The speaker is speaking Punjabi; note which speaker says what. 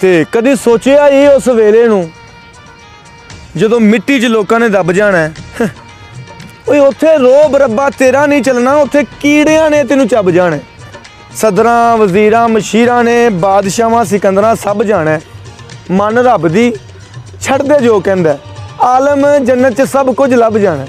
Speaker 1: ਤੇ ਕਦੀ ਸੋਚਿਆ ਹੀ ਉਸ ਵੇਲੇ ਨੂੰ ਜਦੋਂ ਮਿੱਟੀ 'ਚ ਲੋਕਾਂ ਨੇ ਦੱਬ ਜਾਣਾ ਹੈ। ਓਏ, ਉੱਥੇ ਰੋਬ ਰੱਬਾ ਤੇਰਾ ਨਹੀਂ ਚੱਲਣਾ, ਉੱਥੇ ਕੀੜਿਆਂ ਨੇ ਤੈਨੂੰ ਚੱਬ ਜਾਣਾ ਸਦਰਾਂ, ਵਜ਼ੀਰਾਂ, ਮਸ਼ੀਰਾਂ ਨੇ, ਬਾਦਸ਼ਾਹਾਂ, ਸਿਕੰਦਰਾਂ ਸਭ ਜਾਣਾ ਮਨ ਰੱਬ ਦੀ, ਛੱਡ ਦੇ ਜੋ ਕਹਿੰਦਾ ਆਲਮ ਜੰਨਤ 'ਚ ਸਭ ਕੁਝ ਲੱਭ ਜਾਣਾ